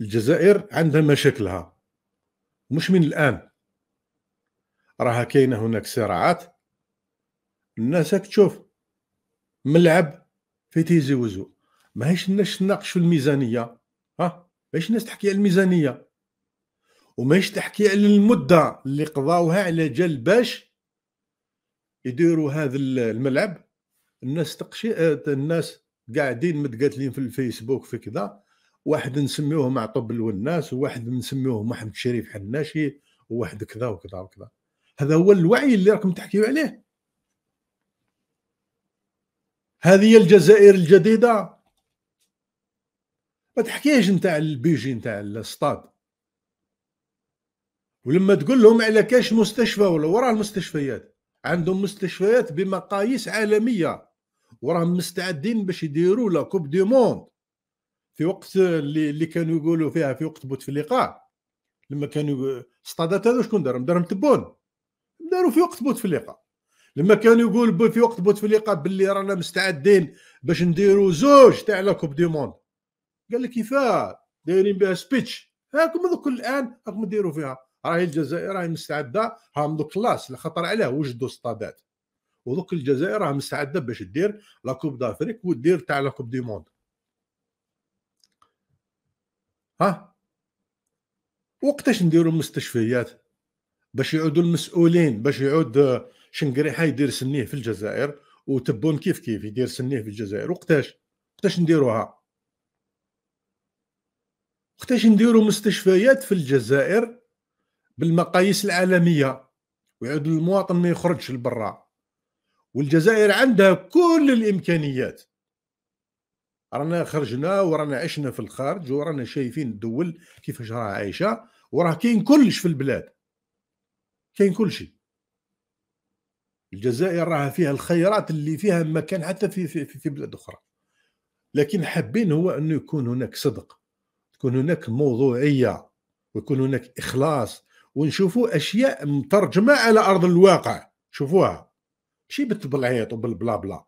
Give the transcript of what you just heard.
الجزائر عندها مشاكلها. مش من الآن. راها كاينة هناك صراعات. الناس تشوف. ملعب في تيزي وزو. ماهيش الناس تناقش في الميزانية. ها؟ ماهيش الناس تحكي على الميزانية. وماهيش تحكي على المدة اللي قضاوها على جال باش يديروا هذا الملعب. الناس تقشي الناس قاعدين متقاتلين في الفيسبوك في كذا. واحد نسميوه معطب الوناس وواحد نسميوه محمد شريف حناشي وواحد كذا وكذا وكذا. هذا هو الوعي اللي راكم تحكيوا عليه. هذه هي الجزائر الجديدة. ما تحكيش نتاع البيجي نتاع الاستاد ولما تقول لهم على كاش مستشفى ولا وراه المستشفيات عندهم مستشفيات بمقاييس عالمية. وراهم مستعدين باش يديروا la coupe du monde في وقت اللي, اللي كانوا يقولوا فيها في وقت بوتفليقه لما كانوا استادات هذو شكون دارهم؟ دارهم تبون. داروا في وقت بوتفليقه لما كانوا يقول في وقت بوتفليقه باللي رانا مستعدين باش نديروا زوج تاع la coupe du monde. قال لك كيفاه دايرين بها سبيتش هاكم دوك الآن راكم ديروا فيها. راهي الجزائر راهي مستعدة هاهم دوك كلاس اللي خطر عليه وجدوا استادات ودوك الجزائر راها مستعدة باش دير la coupe d'Afrique ودير تاع la coupe du monde. ها؟ وقتاش نديروا مستشفيات باش يعودوا المسؤولين باش يعود شنقريحه يدير soigner في الجزائر وتبون كيف كيف يدير soigner في الجزائر؟ وقتاش؟ وقتاش نديروها؟ وقتاش نديروا مستشفيات في الجزائر بالمقاييس العالمية؟ ويعود المواطن ما يخرجش لبرا. والجزائر عندها كل الإمكانيات. رانا خرجنا ورانا عشنا في الخارج ورانا شايفين الدول كيفاش راها عايشة وراه كاين كلش في البلاد. كاين كل شيء الجزائر راها فيها الخيرات اللي فيها ما كان حتى في في, في بلاد أخرى. لكن حابين هو انه يكون هناك صدق تكون هناك موضوعية ويكون هناك إخلاص ونشوفوا أشياء مترجمة على أرض الواقع. شوفوها. ماشي بالعيط وبالبلا بلا.